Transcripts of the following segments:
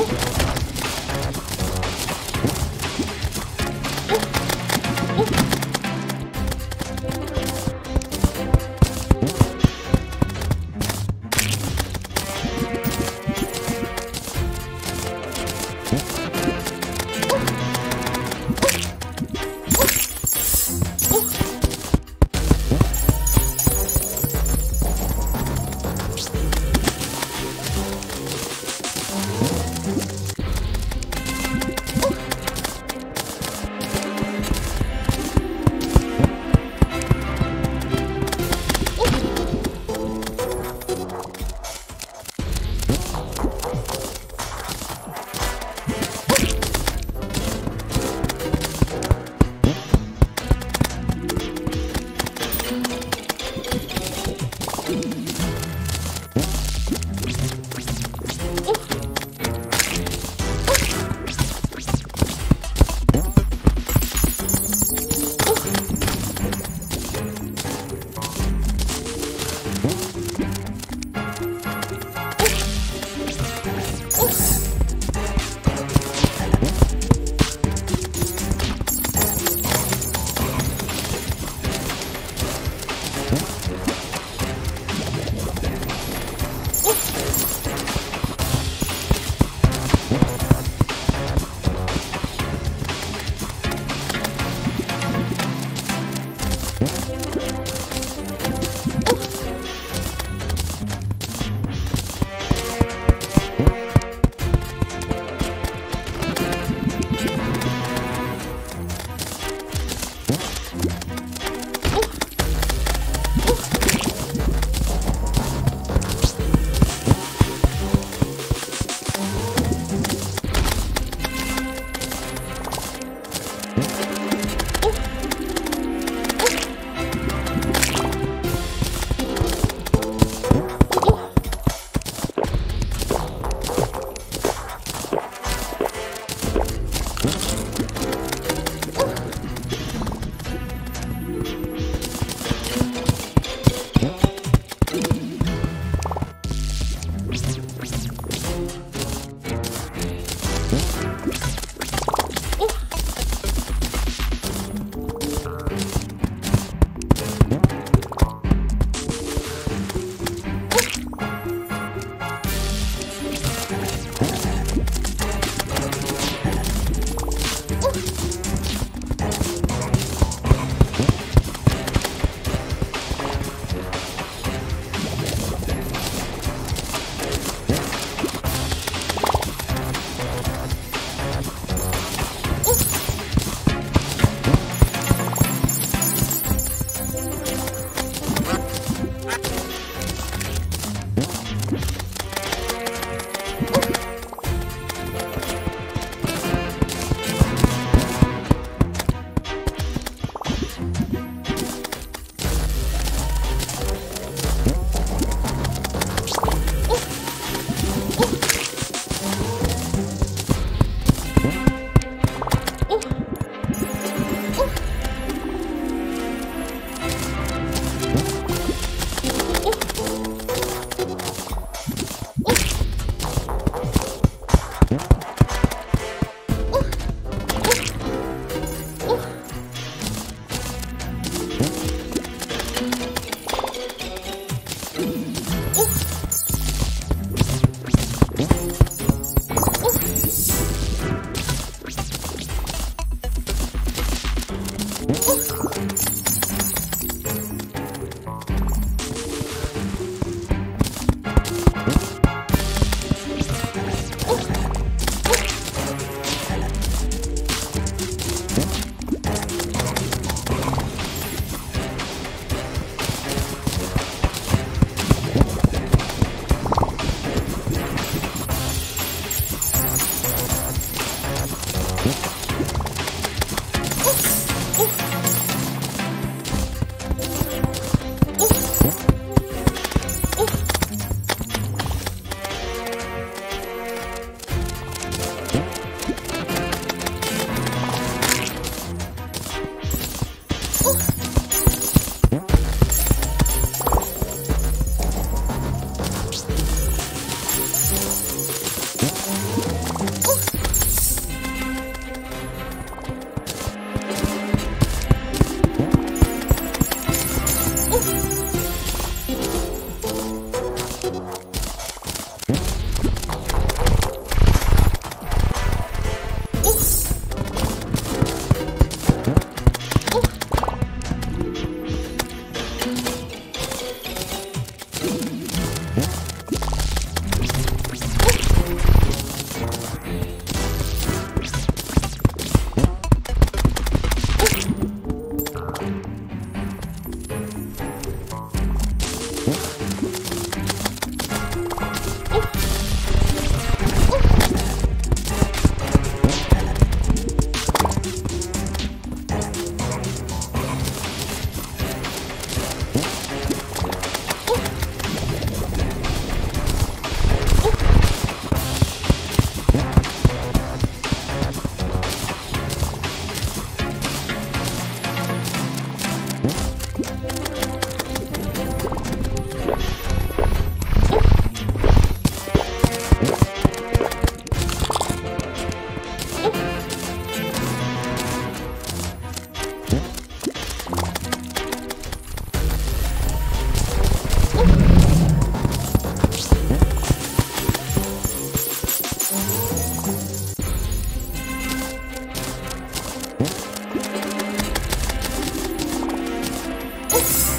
Oh. Bye.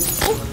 Oh.